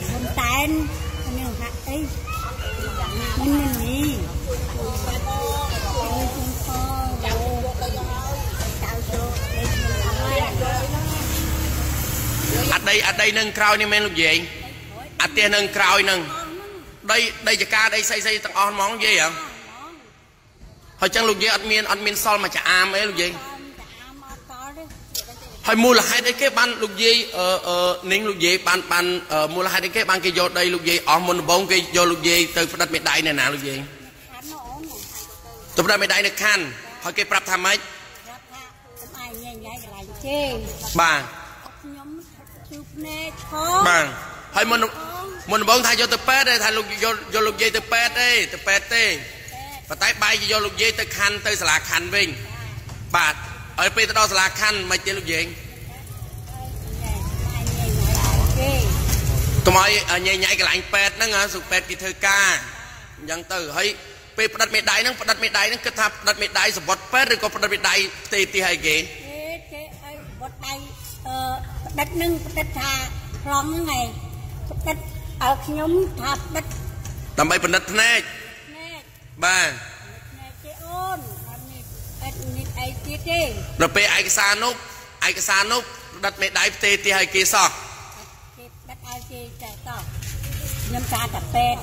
តែខ្ញុំតែនខ្ញុំហាក់អីមិនមាននេះអូខ្ញុំខចាំយកទៅយកហើយចៅចូលលេខមិនអត់ហើយអាដីអាដីនឹងក្រោយនេះមែនលោកយាយអាផ្ទះនឹងក្រោយនឹងដីដីចកាដីស្អីស្អីទាំងអស់ហ្មងយាយហ៎ហើយចឹងលោកយាយអត់មានអត់មានសល់មកចាអាមអីលោកយាយតាមអត់តល់ទេ ហើយមូលហេតុអីគេបានលោកយាយអឺអឺនិងលោកយាយបានបានអឺមូលហេតុអីគេបានគេយកដីលោកយាយអស់មុនដំបូងគេយកលោកយាយទៅផ្ដិតមេដៃនៅណាលោកយាយខានមកអូនមកខានទៅទៅផ្ដិតមេដៃនៅខណ្ឌហើយគេប្រាប់ថាម៉េចប្រាប់ថាខ្ញុំឯងញ៉ៃញ៉ៃកន្លែងគេបាទខ្ញុំជូបភ្នែកខបាទហើយមុនមុនដំបូងថាយកទៅពេទ្យទេថាលោកយកយកលោកយាយទៅពេទ្យទេទៅពេទ្យទេប៉ុន្តែបែរជាយកលោកយាយទៅខណ្ឌទៅសាលាខណ្ឌវិញបាទហើយពេលទៅដល់សាលាខណ្ឌមិនទេលោកយាយ គេ កុំឲ្យញ៉ៃញ៉ៃកន្លែងពេទ្យហ្នឹងហ៎សុពេទ្យគេធ្វើការអញ្ចឹងទៅហើយពេលផ្ដិតមេដៃហ្នឹងផ្ដិតមេដៃហ្នឹងគិតថាផ្ដិតមេដៃសវត្តពេទ្យឬក៏ផ្ដិតមេដៃផ្ទេទីឲ្យគេគេគេឲ្យបត់ដៃអឺផ្ដិតនឹងផ្ដិតថាខ្លងហ្នឹងឯងផ្ដិតឲ្យខ្ញុំថាផ្ដិតដើម្បីបណ្ឌិតភ្នែកភ្នែកបាទភ្នែកគេអូនអត់នេះអត់នេះអីទៀតទេដល់ពេលឯកសារនោះឯកសារនោះផ្ដិតមេដៃផ្ទេទីឲ្យគេសោះគេ ផ្ដិតឲ្យគេតែតោះខ្ញុំថាតែពេទ្យ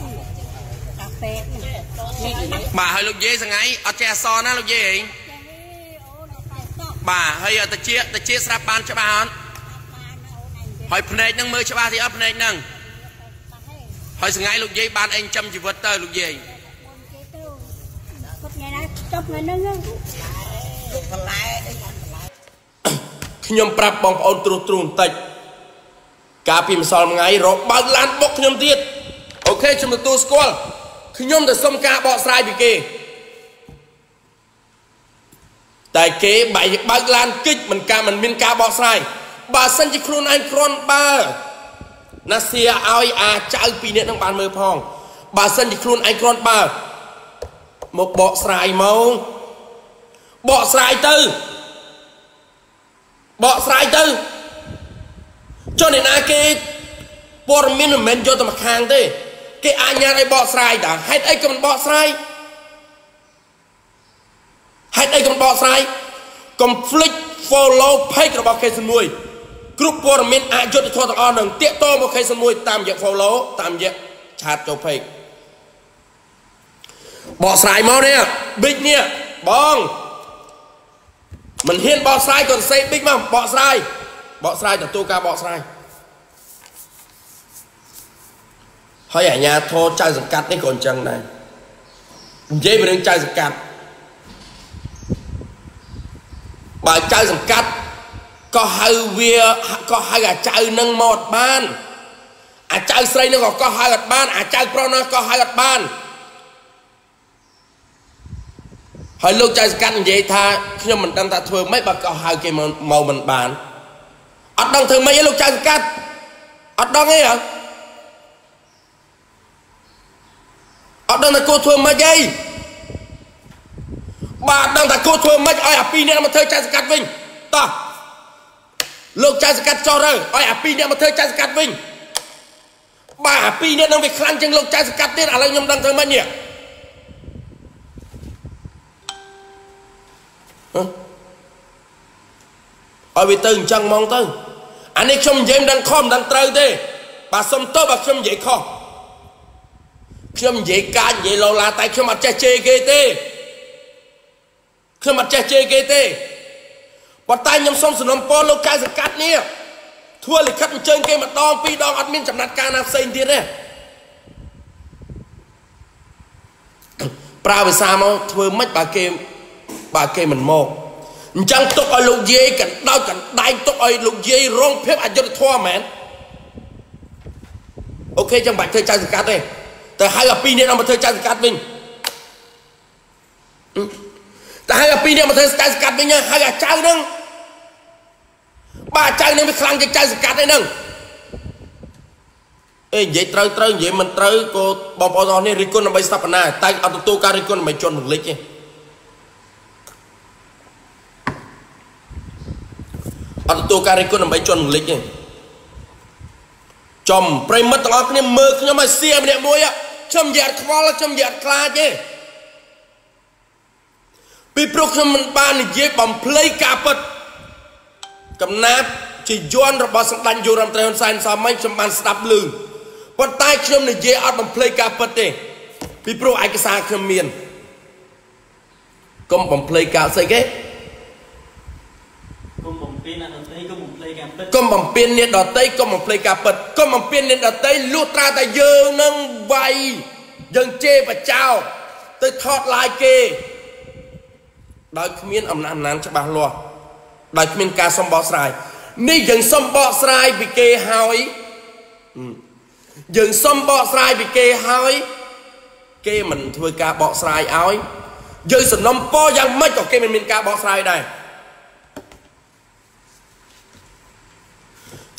តាពេទ្យនេះនេះបាទហើយលោកយាយសងៃអត់ចេះអក្សរណាលោកយាយហីចាអូនអត់តែតោះបាទហើយតិចតិចស្រាប់បានច្បាស់អត់បានអូនឯងទេហើយភ្នែកហ្នឹងមើលច្បាស់ទីអត់ភ្នែកហ្នឹងបាត់ទេហើយសងៃលោកយាយបានអីចំជីវិតទៅលោកយាយមុនគេទៅគាត់ថ្ងៃណាចប់ថ្ងៃហ្នឹងលោកបន្លែអីបន្លែខ្ញុំប្រាប់បងប្អូនត្រួសត្រាបន្តិច កាលពីម្សិលមិញរកបើកឡានបុកខ្ញុំទៀតអូខេខ្ញុំទទួលស្គាល់ខ្ញុំទៅសុំការបកស្រាយពីគេតែគេបែកបើកឡានគិចមិនការមិនមានការបកស្រាយបើសិនជាខ្លួនឯងគ្រាន់បើណាសៀឲ្យអាចៅពីរនាក់នឹងបានមើលផងបើសិនជាខ្លួនឯងគ្រាន់បើមកបកស្រាយមកបកស្រាយទៅបកស្រាយទៅ ចុះអ្នកណាគេព័ត៌មានមិនមែនយកទៅមកខាងទេ គេអាចញ៉ាំឲ្យបកស្រាយតាហេតុអីក៏មិនបកស្រាយហេតុអីក៏មិនបកស្រាយកុំ flick follow page របស់ K1 គ្រប់ព័ត៌មានអយុត្តិធម៌ទាំងអស់នឹងតាកតមក K1 តាមរយៈ follow តាមរយៈឆាតចូល page បកស្រាយមកនេះ big នេះបងមិនហ៊ានបកស្រាយក៏សេប៊ិចមកបកស្រាយ បកស្រាយទទួលការបកស្រាយហើយអាញាធរចៅសង្កាត់នេះក៏អញ្ចឹងដែរនិយាយពីរឿងចៅសង្កាត់បើចៅសង្កាត់ក៏ហៅវាក៏ហៅអាចៅនឹងមកអត់បានអាចៅស្រីនឹងក៏ក៏ហៅអត់បានអាចៅប្រុសនោះក៏ហៅអត់បានហើយលោកចៅសង្កាត់និយាយថាខ្ញុំមិនដឹងថាធ្វើម៉េចបើក៏ហៅគេមកមកមិនបាន អត់ដឹងធ្វើម៉េចទេលោកចៅសង្កាត់អត់ដឹងទេហ៎អត់ដឹងថាគួរធ្វើម៉េចទេបាទដឹងថាគួរធ្វើម៉េចឲ្យអាពីរនាក់មកធ្វើចៅសង្កាត់វិញតោះលោកចៅសង្កាត់ចោះទៅឲ្យអាពីរនាក់មកធ្វើចៅសង្កាត់វិញបាទអាពីរនាក់នឹងវាខ្លាំងជាងលោកចៅសង្កាត់ទៀតឥឡូវខ្ញុំដឹងធ្វើម៉េចនេះឲ្យវាទៅអញ្ចឹងហ្មងទៅ អានេះខ្ញុំនិយាយមិនដឹងខុសមិនដឹងត្រូវទេបាទសុំទោសបើខ្ញុំនិយាយខុសខ្ញុំនិយាយការនិយាយឡូឡាតែខ្ញុំអត់ចេះជេរគេទេខ្ញុំអត់ចេះជេរគេទេប៉ុន្តែខ្ញុំសូមសំណូមពរលោកកៅសង្កាត់នេះធ្វើលិខិតអញ្ជើញគេម្ដងពីរដងអត់មានចំណាត់ការណាផ្សេងទៀតទេប្រើភាសាមកធ្វើម៉េចបើគេបើគេមិនមក អញ្ចឹងទុកឲ្យលោកយាយកណ្ដោចកណ្ដែងទុកឲ្យលោកយាយរងភាពអយុត្តិធម៌មែនអូខេចាំបាច់ធ្វើចៅសង្កាត់ទេតែហៅអាពីរនាក់មកធ្វើចៅសង្កាត់វិញតែហៅអាពីរនាក់មកធ្វើចៅសង្កាត់វិញហៅអាចៅហ្នឹងបាទចៅហ្នឹងវាខ្លាំងជាងចៅសង្កាត់ឯហ្នឹងអេនិយាយត្រូវត្រូវនិយាយមិនត្រូវក៏បងប្អូនអរនេះរិះគន់ដើម្បីស្ថាបនាតែអត់ទទួលការរិះគន់ដើម្បីជន់រំលេចទេអត់ ទទួលការរិះគន់ដើម្បីជន់រំលេចទេចំប្រិមិត្តទាំងអស់គ្នាមើលខ្ញុំឲ្យសៀម្នាក់មួយខ្ញុំនិយាយអត់ខ្វល់ខ្ញុំនិយាយអត់ខ្លាចទេពីព្រោះខ្ញុំមិនបាននិយាយបំភ្លៃការពិតកំណាប់ជាយន់របស់សម្ដេចយុរដ្ឋមន្ត្រីហ៊ុនសែនសមមិញខ្ញុំបានស្ដាប់ឮប៉ុន្តែខ្ញុំនិយាយអត់បំភ្លៃការពិតទេពីព្រោះឯកសារខ្ញុំមានកុំបំភ្លៃការស្អីគេកុំបំពេញអ្នកដតីកុំបំភ្លៃ ការពិតកុំបំពេញអ្នកដតីកុំបំភ្លៃការពិតកុំបំពេញអ្នកដតីលុះត្រាតែយើងនឹងវាយយើងជេរបចោទៅថតឡាយគេ ដោយគ្មានអំណាចអំណានច្បាស់លាស់ដោយគ្មានការសំបកស្រាយនេះយើងសំបកស្រាយពីគេហើយយើងសំបកស្រាយពីគេហើយ គេមិនធ្វើការបកស្រាយឲ្យយើងសំណុំពរយ៉ាងម៉េចក៏គេមិនមានការបកស្រាយដែរ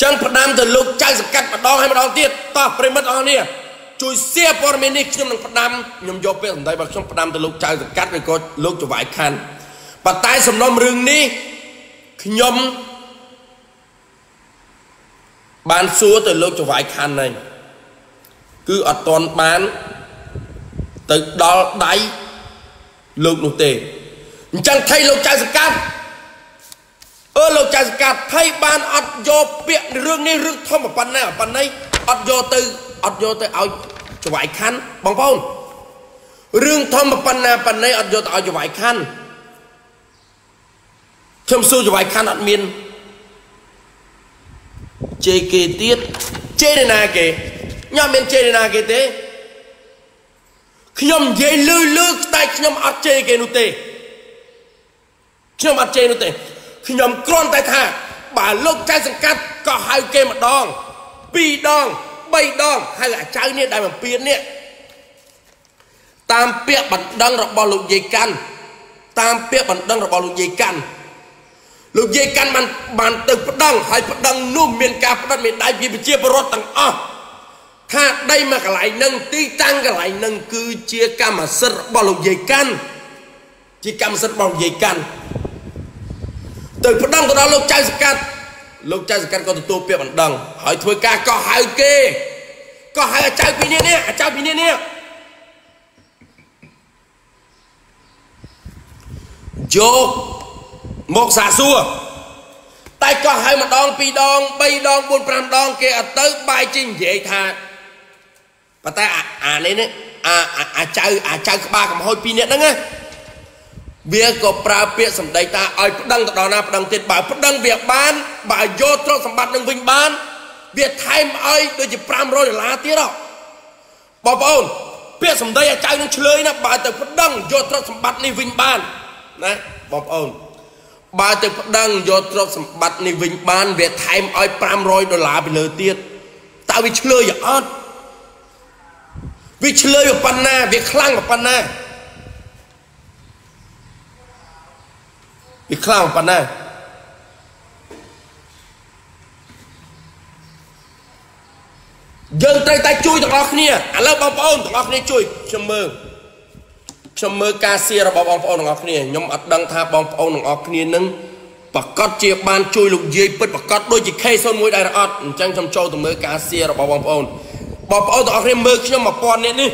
ចឹងផ្ដាំទៅលោកចៅសកាត់ម្ដងហើយម្ដងទៀតតោះប្រិមិត្តអស់នេះជួយសៀព័ត៌មាននេះខ្ញុំនឹងផ្ដាំខ្ញុំយកពេលសម្ដីរបស់ខ្ញុំផ្ដាំទៅលោកចៅសកាត់ឬក៏លោកចវាយខាន់ប៉ុន្តែសំណុំរឿងនេះខ្ញុំបានសួរទៅលោកចវាយខាន់ហ្នឹងគឺអត់តន់បានទៅដល់ដៃលោកនោះទេអញ្ចឹងថៃលោកចៅសកាត់ អឺលោកចៅសកាត់ថៃបានអត់យកពាក្យរឿងនេះរឿងធំប៉ុណ្ណាប៉ុណ្ណីអត់យកទៅអត់យកទៅឲ្យចវាយខាន់បងប្អូនរឿងធំប៉ុណ្ណាប៉ុណ្ណីអត់យកទៅឲ្យចវាយខាន់ខ្ញុំសួរចវាយខាន់អត់មានជេរគេទៀតជេរណាគេញ៉ាំមានជេរណាគេទេខ្ញុំនិយាយលឺលឺតែខ្ញុំអត់ជេរគេនោះទេខ្ញុំអត់ជេរនោះទេ ខ្ញុំគ្រាន់តែថាបើលោកចៅសង្កាត់ក៏ហៅគេម្ដងពីរដង3ដងហៅអាចៅនេះដែលបំពេញនេះតាមពាក្យបណ្ដឹងរបស់លោកយាយកាន់តាមពាក្យបណ្ដឹងរបស់លោកយាយកាន់លោកយាយកាន់បានបានទៅប្តឹងហើយប្តឹងនោះមានការផ្តិតមេដៃពីប្រជាពលរដ្ឋទាំងអស់ថាដីមកកន្លែងនឹងទីតាំងកន្លែងនឹងគឺជាកម្មសិទ្ធិរបស់លោកយាយកាន់ជាកម្មសិទ្ធិរបស់លោកយាយកាន់ ទៅប្តឹងទៅដល់លោកចៅសកាត់លោកចៅសកាត់ក៏ទទួលពាក្យបណ្ដឹងហើយធ្វើការកោះហៅគេកោះហៅអាចៅពីនេះនេះអាចៅពីនេះនេះយកមកសាសួរតែក៏ឲ្យម្ដងពីរដង3ដង4 5ដងគេអត់ទៅបាយជិះនិយាយថាប៉ុន្តែអានេះនេះអាអាចៅអាចៅក្បាលកំហុសពីរនាក់ហ្នឹងណា វាក៏ប្រើពាក្យសម្ដីតាឲ្យប្តឹងទៅដល់ណាប្តឹងទៀតបើប្តឹងវាបាន បើយកទ្រព្យសម្បត្តិនឹងវិញបាន វាថែមឲ្យដូចជា500ដុល្លារទៀតហ៎បងប្អូនពាក្យសម្ដីអាចៅនឹងឆ្លើយណាបើទៅប្តឹងយកទ្រព្យសម្បត្តិនេះវិញបានណាបងប្អូនបើទៅប្តឹងយកទ្រព្យសម្បត្តិនេះវិញបាន វាថែមឲ្យ500ដុល្លារពីលើទៀតតើវាឆ្លើយអត់វាឆ្លើយប៉ុណ្ណាវាខ្លាំងប៉ុណ្ណា វាខ្លាំងប៉ុណ្ណាយើងត្រូវតែជួយទាំងអស់គ្នាឥឡូវបងប្អូនទាំងអស់គ្នាជួយខ្ញុំមើលខ្ញុំមើលការសៀរបស់បងប្អូនទាំងអស់គ្នាខ្ញុំអត់ដឹងថាបងប្អូនទាំងអស់គ្នានឹងប្រកាសជាបានជួយលោកយាយពិតប្រកាសដូចជា K01 ដែរអត់អញ្ចឹងខ្ញុំចូលទៅមើលការសៀរបស់បងប្អូនបងប្អូនទាំងអស់គ្នាមើលខ្ញុំ1000នាក់នេះ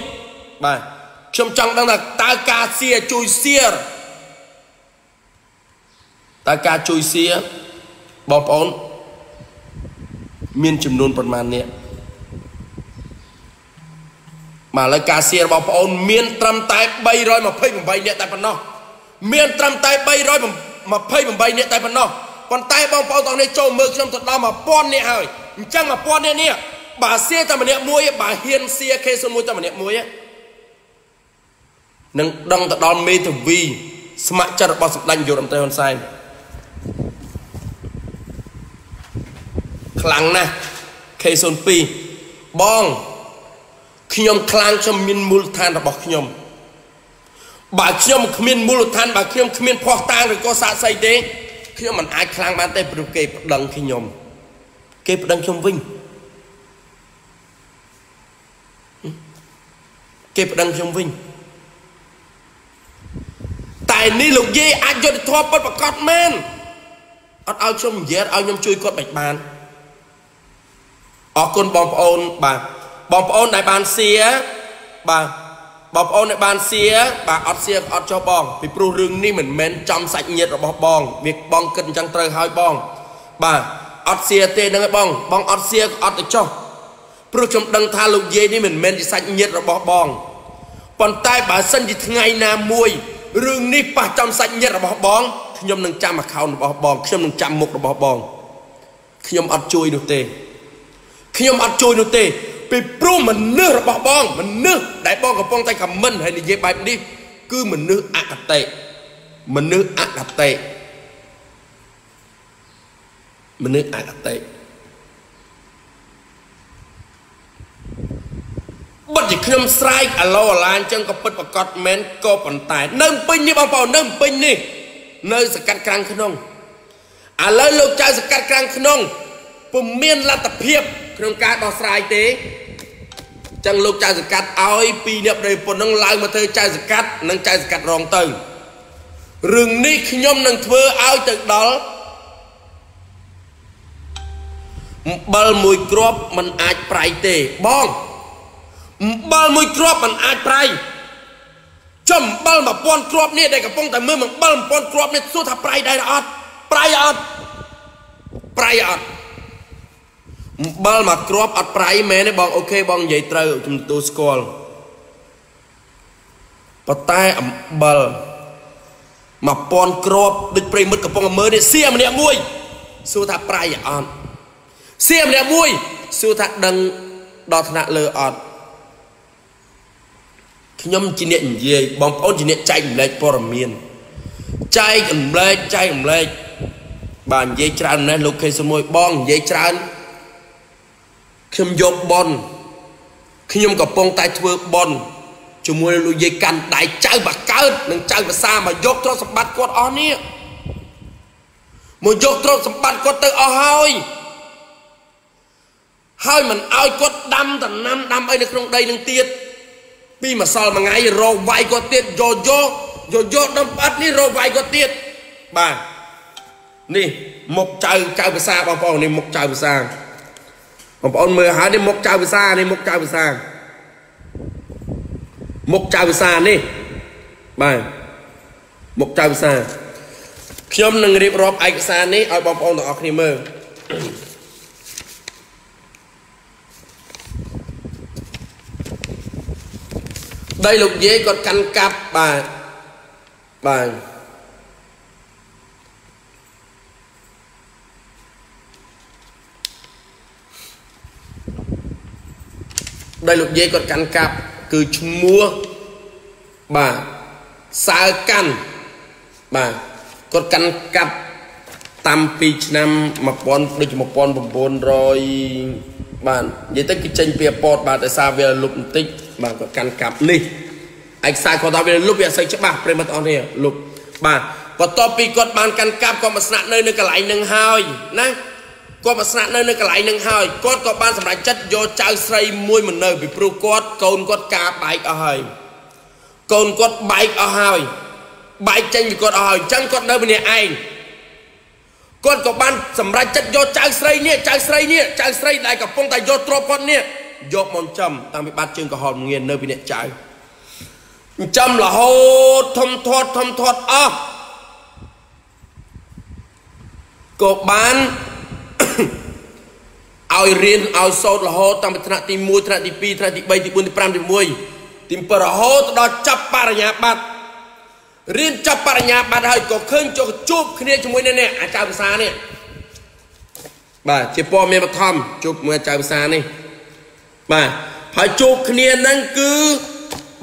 បាទខ្ញុំចង់ដឹងថាតើការសៀជួយសៀ តើការជួយសៀបងប្អូនមានចំនួនប្រមាណនាក់បាទឥឡូវការសៀរបស់បងប្អូន មានត្រឹមតែ328នាក់តែប៉ុណ្ណោះមានត្រឹមតែ328នាក់តែប៉ុណ្ណោះប៉ុន្តែបងប្អូនទាំងនេះចូលមើលខ្ញុំទៅដល់1000នាក់ហើយអញ្ចឹង1000នាក់នេះបើសៀតែម្នាក់មួយបើហ៊ានសៀខេសមួយតែម្នាក់មួយនឹងដឹងទៅដល់មេធាវីស្ម័គ្រចិត្តរបស់សម្ដេចនាយករដ្ឋមន្ត្រីហ៊ុនសែន ខ្លាំងណាស់ K02 បងខ្ញុំខ្លាំងខ្ញុំមានមូលដ្ឋានរបស់ខ្ញុំបើខ្ញុំគ្មានមូលដ្ឋានបើខ្ញុំគ្មានភ័ស្តុតាងឬក៏សាកសីទេខ្ញុំមិនអាចខ្លាំងបានទេព្រោះគេប្តឹងខ្ញុំគេប្តឹងខ្ញុំវិញគេប្តឹងខ្ញុំវិញតែនេះលោកយាយអាចយុទ្ធធម៌ពិតប្រកបមែនអត់ឲ្យខ្ញុំនិយាយឲ្យខ្ញុំជួយគាត់បាច់បាន អរគុណបងប្អូនបាទបងប្អូនដែលបានសៀបាទបងប្អូនដែលបានសៀបាទអត់សៀអត់ចុះបងពីព្រោះរឿងនេះមិនមែនចំសាច់ញាតិរបស់បងវាបងគិតអញ្ចឹងត្រូវហើយបង បាទអត់សៀទេហ្នឹងឯងបង បងអត់សៀអត់ទៅចុះព្រោះខ្ញុំដឹងថាលោកយាយនេះមិនមែនជាសាច់ញាតិរបស់បងប៉ុន្តែបើសិនជាថ្ងៃណាមួយរឿងនេះប៉ះចំសាច់ញាតិរបស់បងខ្ញុំនឹងចាំ account របស់បងខ្ញុំនឹងចាំមុខរបស់បងខ្ញុំអត់ជួយនោះទេ ខ្ញុំអត់ជួយនោះទេពីព្រោះមនុស្សរបស់បងមនុស្សដែលបងកំពុងតែខមមិនហើយនិយាយបែបនេះគឺមនុស្សអកតេមនុស្សអកតេមនុស្សអកតេបិទជាខ្ញុំស្រែកអាឡូអាឡាអញ្ចឹងក៏ពិតប្រកបមែនក៏ប៉ុន្តែនៅពេញនេះបងប្អូននៅពេញនេះនៅសកាត់ក្រាំងក្នុងឥឡូវលោកចៅសកាត់ក្រាំងក្នុងពុំមានលទ្ធភាព ក្នុងការដោះស្រាយទេចឹងលោកចៅសកាត់ឲ្យពីអ្នកប្តីពុននឹងឡើងមកធ្វើចៅសកាត់និងចៅសកាត់រងទៅរឿងនេះខ្ញុំនឹងធ្វើឲ្យទៅដល់អំបិលមួយគ្រាប់มันអាចប្រៃទេបងអំបិលមួយគ្រាប់มันអាចប្រៃចំអំបិល1000គ្រាប់នេះដែលកំពុងតែមើលអំបិល1000គ្រាប់នេះសួរថាប្រៃដែរអត់ប្រៃអត់ប្រៃអត់ អំបិលមកគ្រាប់អត់ប្រៃមែនទេបងអូខេបងនិយាយត្រូវជំទូស្គាល់ប៉ុន្តែអំបិល1000គ្រាប់ដូចប្រិមិត្តកំពុងមើលនេះសៀម្នាក់មួយសួរថាប្រៃអត់សៀម្នាក់មួយសួរថាដឹងដល់ថ្នាក់លើអត់ខ្ញុំជាអ្នកនិយាយបងប្អូនជាអ្នកចែកម្លែកព័ត៌មានចែកម្លែកចែកម្លែកបាទនិយាយច្រើនណាស់លោកខេសុមួយបងនិយាយច្រើន ខ្ញុំយកបនខ្ញុំកំពុងតែធ្វើបនជាមួយលោកយាយកាន់ដៃចៅបកើតនិងចៅភាសាមកយកទ្រព្យសម្បត្តិគាត់អស់នេះមកយកទ្រព្យសម្បត្តិគាត់ទៅអស់ហើយហើយមិនឲ្យគាត់ដាំដំណាំដាំអីនៅក្នុងដីនឹងទៀតពីម្សិលមួយថ្ងៃរកវាយគាត់ទៀតយកយកយកយកដំផ្អិតនេះរកវាយគាត់ទៀតបាទនេះមុខចៅចៅភាសាបងប្អូននេះមុខចៅភាសា បងប្អូនមើលហើយនេះមុខចៅភាសានេះមុខចៅភាសាមុខចៅភាសានេះបាទមុខចៅភាសាខ្ញុំនឹងរៀបរាប់ឯកសារនេះឲ្យបងប្អូនទាំងអស់គ្នាមើលដីលោកយាយគាត់កាន់កាប់បាទបាទ ដោយលោកយាយគាត់កាន់កាប់គឺឈ្មោះបាទសើកាន់បាទគាត់កាន់កាប់តាំពីឆ្នាំ1000ដូច1900បាទនិយាយទៅគឺចេញពីពតបាទដោយសារវាលុបបន្តិចបាទគាត់កាន់កាប់នេះឯកសារគាត់ថាវាលុបវាអត់សូវច្បាស់ប្រិមត្តអស់នេះលុបបាទបន្ទាប់ពីគាត់បានកាន់កាប់គាត់មកស្នាក់នៅនៅកន្លែងនឹងហើយណា គាត់មកស្នាក់នៅនៅកន្លែងនឹងហើយគាត់ក៏បានសម្រេចចិត្តយកចៅស្រីមួយមកនៅពីព្រោះគាត់កូនគាត់ការបែកអស់ហើយកូនគាត់បែកអស់ហើយបែកចេញពីគាត់អស់ហើយអញ្ចឹងគាត់នៅម្នាក់ឯងគាត់ក៏បានសម្រេចចិត្តយកចៅស្រីនេះចៅស្រីនេះចៅស្រីដែលកំពុងតែយកទ្រព្យគាត់នេះយកមកចំតាំងពីបាត់ជើងក្រហមងៀននៅពីអ្នកចៅចំរហូតធំធាត់ធំធាត់អស់ក៏បាន ឲ្យរៀនឲ្យសូត្ររហូតតាំងពីថ្នាក់ទី1ថ្នាក់ទី2ថ្នាក់ទី3ទី4ទី5ទី6ទី7រហូតដល់ចាប់បរិញ្ញាបត្ររៀនចាប់បរិញ្ញាបត្រហើយក៏ឃើញចុះជួបគ្នាជាមួយនេះនេះអាចារ្យភាសានេះបាទជាព័ត៌មានបឋមជួបមួយអាចារ្យភាសានេះបាទហើយជួបគ្នាហ្នឹងគឺ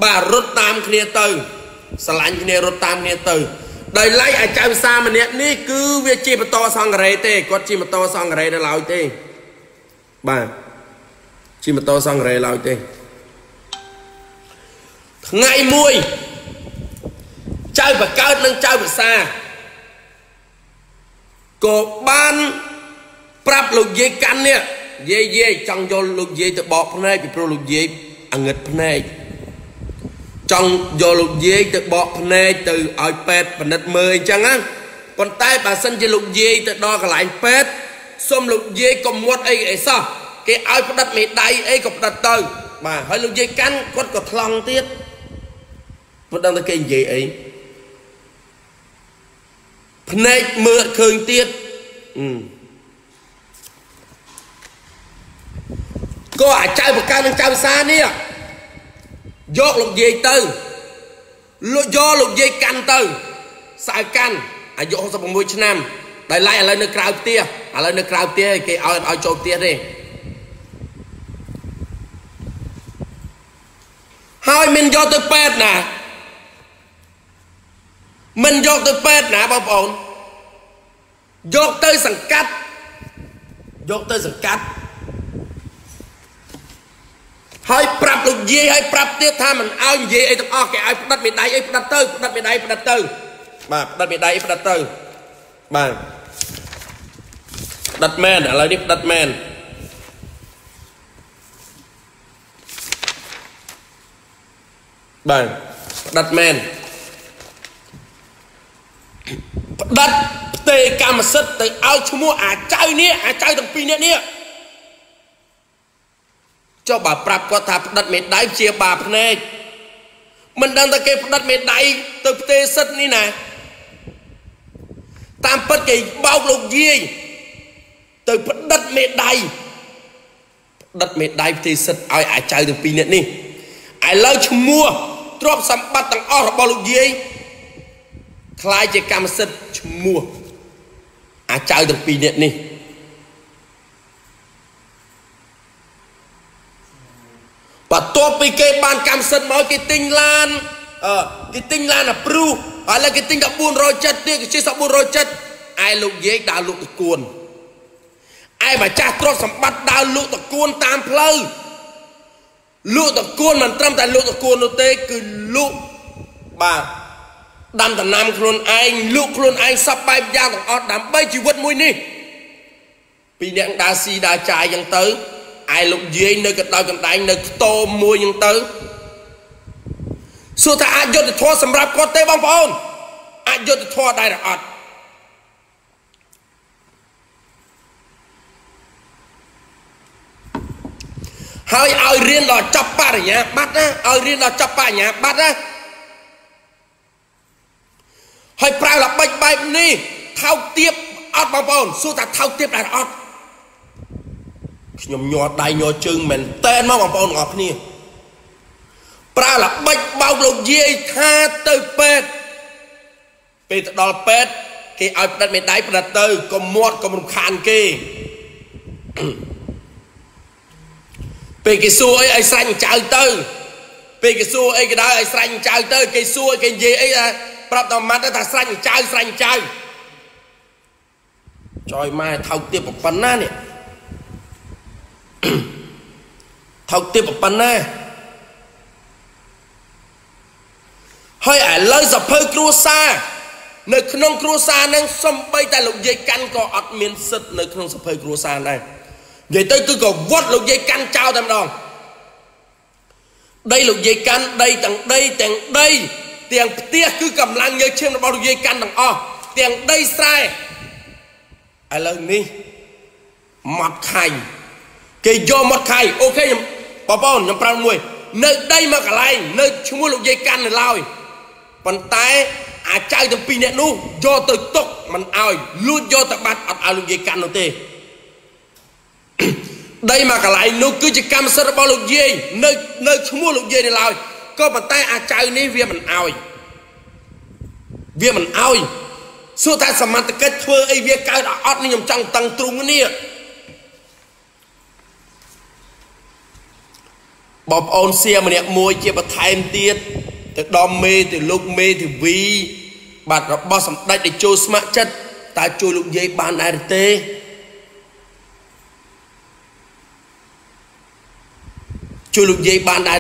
បាទរត់តាមគ្នាទៅស្រឡាញ់គ្នារត់តាមគ្នាទៅដោយឡែកអាចារ្យភាសាម្នាក់នេះគឺវាជាបន្តសង្ករេទេគាត់ជាបន្តសង្ករេនៅឡើយទេ បាទជាម៉ូតូសង្ករេឡើយទេថ្ងៃមួយចៅបកើតនិងចៅភាសាក៏បានប្រាប់លោកយាយកាន់នេះយាយយាយចង់យកលោកយាយទៅបកភ្នែកពីព្រោះលោកយាយអងឹតភ្នែកចង់យកលោកយាយទៅបកភ្នែកទៅឲ្យពេទ្យពិនិត្យមើលអញ្ចឹងណាប៉ុន្តែបើសិនជាលោកយាយទៅដល់កន្លែងពេទ្យ សូមលោកយាយកុំមាត់អីអីសោះគេឲ្យផ្ដិតមេដៃអីក៏ផ្ដិតទៅបាទហើយលោកយាយកាន់គាត់ក៏ថ្លង់ទៀតមិនដឹងថាគេនិយាយអីភ្នែកមើលឃើញទៀតអឺក៏អាចៅបកានឹងចៅសានេះយកលោកយាយទៅលោកយកលោកយាយកាន់ទៅសៅកាន់អាយុ66ឆ្នាំដោយឡែកឥឡូវនៅក្រៅផ្ទះ ឥឡូវនៅក្រៅផ្ទះគេឲ្យឲ្យចូលផ្ទះទេហើយមិនយកទៅពេទ្យណាមិនយកទៅពេទ្យណាបងប្អូនយកទៅសង្កាត់យកទៅសង្កាត់ហើយប្រាប់លោកយាយហើយប្រាប់ទៀតថាមិនឲ្យនិយាយអីទាំងអស់គេឲ្យផ្ដិតមេដៃអីផ្ដិតទៅផ្ដិតមេដៃផ្ដិតទៅបាទផ្ដិតមេដៃផ្ដិតទៅបាទ ផ្ដិតមែនឥឡូវនេះផ្ដិតមែនបាទផ្ដិតមែនផ្ដិតផ្ទេកម្មសិទ្ធិទៅឲ្យឈ្មោះអាចៅនេះអាចៅទាំងពីរនាក់នេះចុះបើប្រាប់គាត់ថាផ្ដិតមេដៃជាបាភ្នែកមិនដឹងថាគេផ្ដិតមេដៃទៅផ្ទេសិទ្ធនេះណាតាមពិតគេបោកលោកយាយ ទៅផ្ដិតមេដៃផ្ដិតមេដៃផ្ទេសិទ្ធឲ្យអាចៅទាំងពីរនាក់នេះឥឡូវឈ្មោះទ្រព្យសម្បត្តិទាំងអស់របស់លោកយាយคล้ายជាកម្មសិទ្ធិឈ្មោះអាចៅទាំងពីរនាក់នេះបន្ទាប់ពីគេបានកម្មសិទ្ធិមកគេទិញឡានអឺគេទិញឡានអាព្រុសឥឡូវគេទិញដល់470ទៀតគេជិះដល់470ឯលោកយាយដើរលក់តគួន ឯម្ចាស់ទ្រព្យសម្បត្តិដើរលក់តគួនតាមផ្លូវលក់តគួនមិនត្រឹមតែលក់តគួននោះទេគឺលក់បាទដាំដំណាំខ្លួនឯងលក់ខ្លួនឯងសពបែបយ៉ាងទាំងអស់ដើម្បីជីវិតមួយនេះពីអ្នកដើរស៊ីដើរចាយយ៉ាងទៅឯលោកយាយនៅកណ្ដោយកណ្ដែងនៅខ្ទមមួយយ៉ាងទៅសួរថាអាចយុទ្ធធម៌សម្រាប់គាត់ទេបងប្អូនអាចយុទ្ធធម៌ដែរឬអត់ ហើយឲ្យរៀនដល់ចប់បរិញ្ញាបត្រណាឲ្យរៀនដល់ចប់បរិញ្ញាបត្រណាហើយប្រើល្បិចបែបនេះថោកទៀបអត់បងប្អូនសួរថាថោកទៀបដែរអត់ខ្ញុំញ័រដៃញ័រជើងមែនតែនមកបងប្អូនទាំងអស់គ្នាប្រើល្បិចបោកលោកយាយថាទៅពេទ្យពេលទៅដល់ពេទ្យគេឲ្យផ្ដិតមេដៃផ្ដិតទៅកុំមាត់កុំរំខានគេ ពេលគេសួរអីឲ្យស្រាញ់ចៅទៅពេលគេសួរអីក៏ដោយឲ្យស្រាញ់ចៅទៅគេសួរគេនិយាយអីថាប្រាប់តែម៉ាត់ថាស្រាញ់ចៅស្រាញ់ចៅចយម៉ែថោកទៀតប៉ុណ្ណានេះថោកទៀតប៉ុណ្ណាហើយឥឡូវសភៅគ្រួសារនៅក្នុងគ្រួសារនឹងសំបីតែលោកយាយកាន់ក៏អត់មានសិទ្ធនៅក្នុងសភៅគ្រួសារដែរ និយាយទៅគឺក៏វត្តលោកយាយកាន់ចោលតែម្ដងដីលោកយាយកាន់ដីទាំងដីទាំងដីទាំងផ្ទះគឺកម្លាំងញើឈាមរបស់លោកយាយកាន់ទាំងអស់ទាំងដីស្រែឥឡូវនេះមាត់ខៃគេយកមាត់ខៃអូខេខ្ញុំបងប្អូនខ្ញុំប្រាប់មួយ នៅដីមកកន្លែងនៅឈ្មោះលោកយាយកាន់នៅឡើយប៉ុន្តែអាចៅទាំងពីរអ្នកនោះយកទៅຕົកមិនអោយលួចយកទៅបាត់អត់ឲ្យលោកយាយកាន់នោះទេ ដីមកកន្លែងនោះគឺជាកម្មសិទ្ធិរបស់លោកយាយនៅនៅឈ្មោះលោកយាយនៅឡើយក៏ប៉ុន្តែអាចៅនេះវាមិនអោយវាមិនអោយសួរថាសមត្ថកិច្ចធ្វើអីវាកើតអត់នេះខ្ញុំចង់តឹងទ្រូងនេះបងប្អូនសៀម្នាក់មួយជាបន្ថែមទៀតទៅដល់មេទៅលោកមេធាវី បាទរបស់សម្ដេចតេជោស្ម័គ្រចិត្តតើជួយលោកយាយបានដែរទេ ជួយលោកយាយបានដែរ